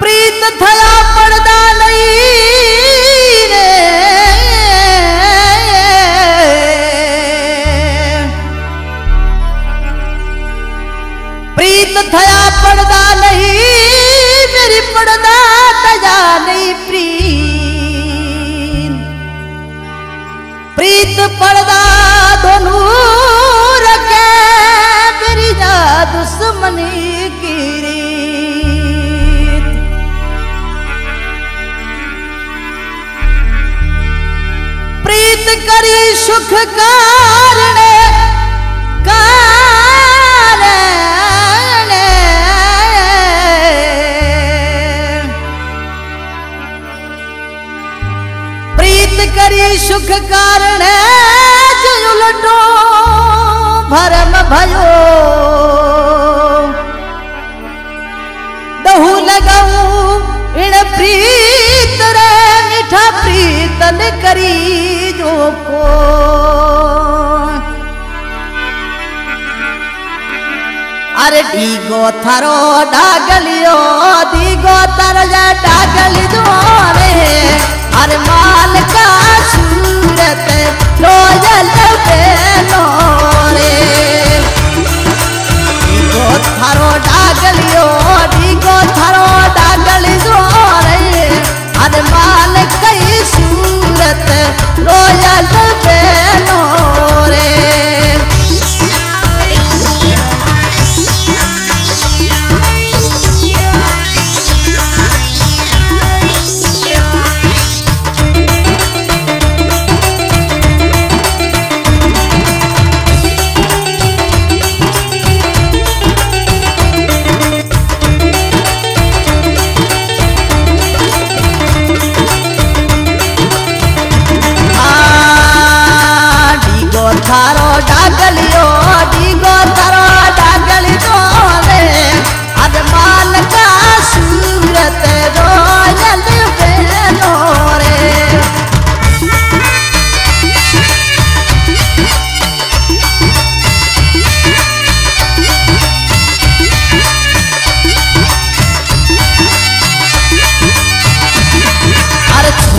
પ્રીત થયા पर्दा दोनों रखे मेरी जा दुश्मनी की प्रीत करी सुख कारण करी सुख कारण उलटो भरम भयो। दहु लगाऊ, इण प्रीत रे, मीठा प्रीतन करी जो को। अरे ढीगो थारो डागलियो दीगो तर डागली जो अरे माल का सूरत रोयल बेनो रे ढीगो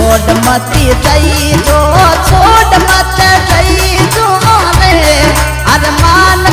छोड़ मत दई जो छोड़ मत जो रे अरे मान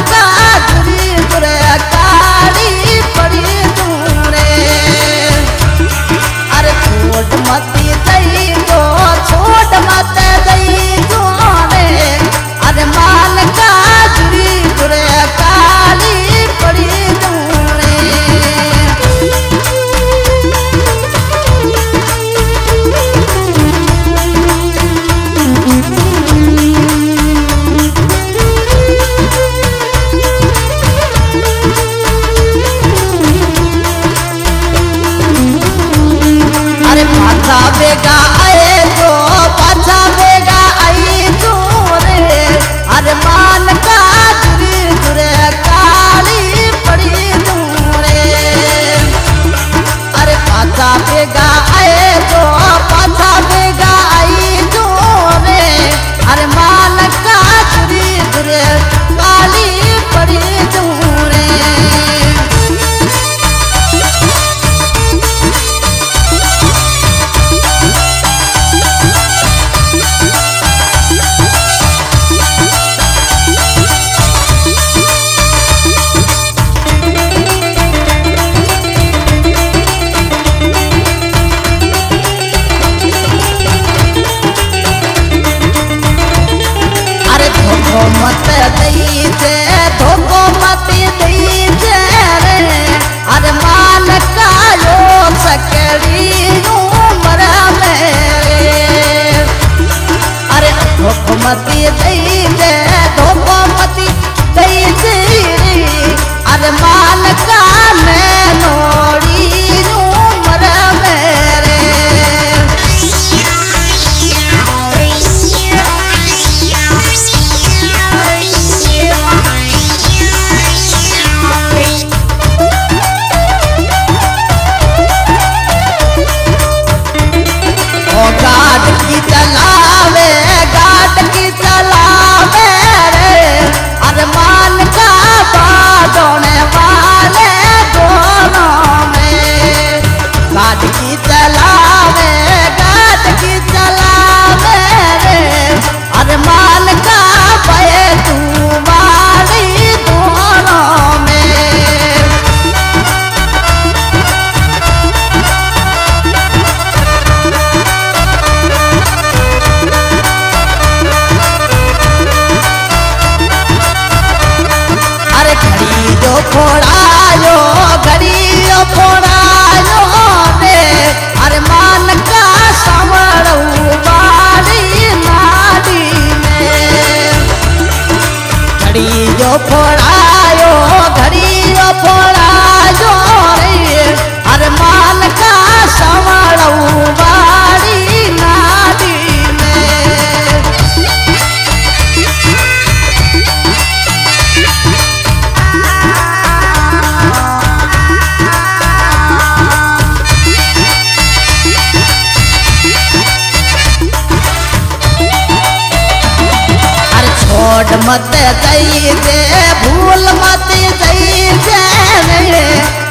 मत जई जे भूल मत जई जे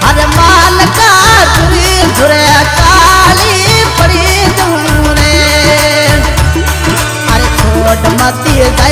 हर माल का झुरी झुरे काली पड़ी दूरे। अरे छोड़ मत जई